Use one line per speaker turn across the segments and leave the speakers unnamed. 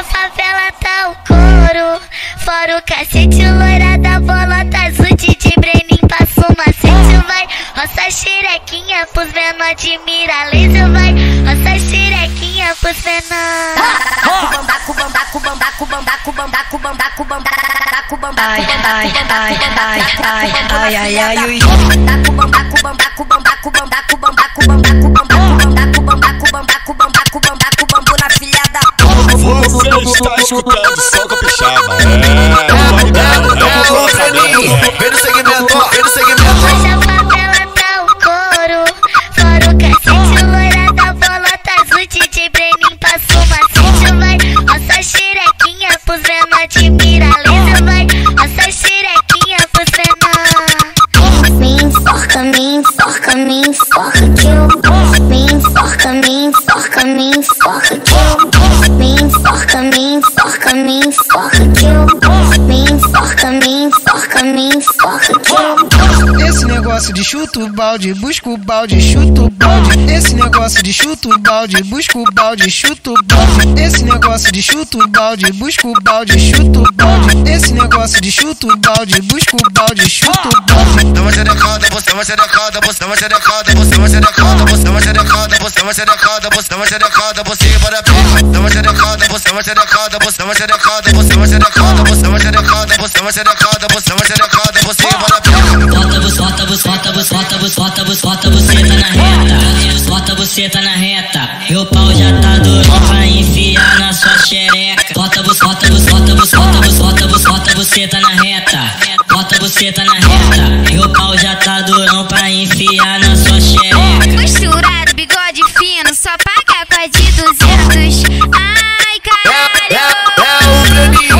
Na favela tá o couro, fora o cacete loira da bola tá azul de Brenin passa o macete vai roça xirequinha pros menor admira laser vai roça xirequinha pros menor
Bambaco, bambaco, bambaco, bambaco, bambaco, bambaco, bambaco, bambaco,
Ai, ai, ai, ai, ai, ai, ai, ai, ui.
bambaco, bambaco, bambaco, bambaco, bambaco, bambaco, bambaco, bambaco, bambaco, Escutando escutando só capixaba.
É, vai dar, é o lançamento.
Vem no segmento, vem no segmento.
Deixa papel é pra o couro. Foro cacete, loira da bolota azul. DJ Brenin passou macete, vai. Nossa xerequinha pros menor de piraleza, vai. Nossa xerequinha pros menor.
Me enforca, me enforca, me me enforca que eu Me enforca, me enforca, me enforca que eu
Esse negócio de chuto balde, busco balde, chuto balde. Esse negócio de chuto balde, busco balde, chuto balde. Esse negócio de chuto balde, busco balde, chuto balde. Esse negócio de chuto balde, busco balde, chuto balde.
Dá uma xerecada, você dá uma xerecada, você dá uma xerecada, você dá uma xerecada, você dá uma xerecada, você dá uma xerecada, você dá uma xerecada, você bora pica. Dá uma xerecada, você dá uma xerecada, você dá uma xerecada, você dá uma xerecada, você dá uma xerecada, você dá uma xerecada, você dá uma xerecada, você pica.
Bota você, bota você, bota você, bota você, bota você, bota você tá na reta. Bota você tá na reta. Meu pau já tá duro pra enfiar na sua xereca. Você, bota você, bota você, bota você, bota você, bota você tá na reta. Bota você tá na reta. Meu pau já tá durão pra enfiar na sua xereca.
Costurado, bigode fino, só paga com a de 200. Ai, caralho!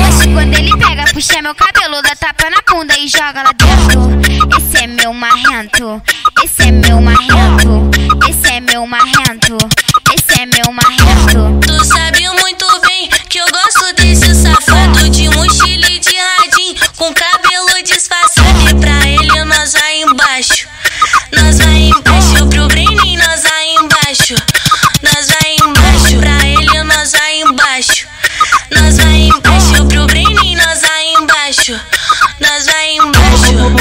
Oxe, quando ele pega, puxa meu cabelo, dá tapa na bunda e joga lá dentro. Esse é meu marrento, esse é meu marrento, esse é meu marrento,